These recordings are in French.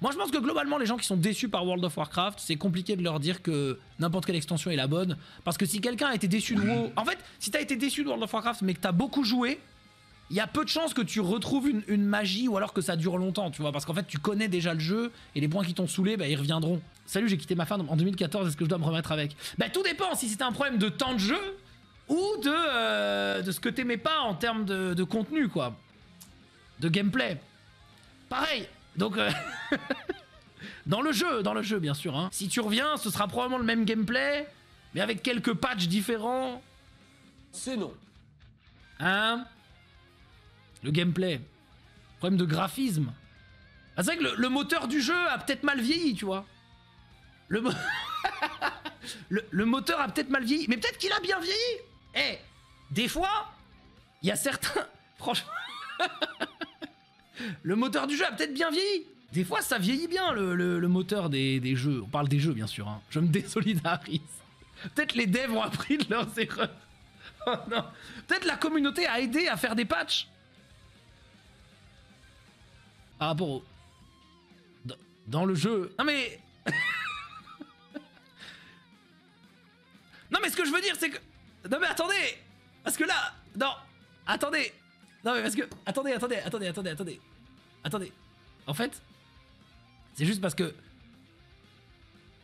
Moi, je pense que globalement, les gens qui sont déçus par World of Warcraft, c'est compliqué de leur dire que n'importe quelle extension est la bonne. Parce que si quelqu'un a été déçu de WoW. En fait, si t'as été déçu de World of Warcraft, mais que t'as beaucoup joué, il y a peu de chances que tu retrouves une, magie ou alors que ça dure longtemps, tu vois. Parce qu'en fait, tu connais déjà le jeu et les points qui t'ont saoulé, bah, ils reviendront. Salut, j'ai quitté ma femme en 2014, est-ce que je dois me remettre avec? Bah, tout dépend si c'était un problème de temps de jeu ou de, euh, de ce que t'aimais pas en termes de contenu, quoi. De gameplay. Pareil. Donc. euh, Dans le jeu, dans le jeu, bien sûr. Hein. Si tu reviens, ce sera probablement le même gameplay, mais avec quelques patchs différents. C'est non. Hein? Le gameplay. Problème de graphisme. Ah, c'est vrai que le, le moteur du jeu a peut-être mal vieilli, tu vois. Le, mo- le, le moteur a peut-être mal vieilli, mais peut-être qu'il a bien vieilli. Eh, des fois, il y a certains... Franchement... le moteur du jeu a peut-être bien vieilli. Des fois, ça vieillit bien, le, moteur des, jeux. On parle des jeux, bien sûr. hein. Je me désolidarise. Peut-être les devs ont appris de leurs erreurs. Oh non. Peut-être la communauté a aidé à faire des patchs. Au... Dans, dans le jeu... Non mais... non mais ce que je veux dire c'est que... Non mais attendez Parce que là... Non Attendez Non mais parce que... Attendez, attendez, attendez, attendez, attendez. Attendez. En fait... C'est juste parce que...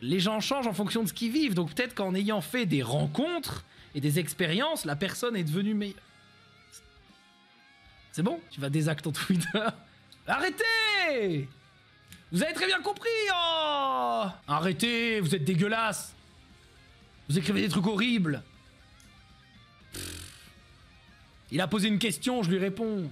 Les gens changent en fonction de ce qu'ils vivent, donc peut-être qu'en ayant fait des rencontres et des expériences, la personne est devenue meilleure. C'est bon? Tu vas désacter ton Twitter? Arrêtez Vous avez très bien compris oh Arrêtez, vous êtes dégueulasse Vous écrivez des trucs horribles. Il a posé une question, je lui réponds.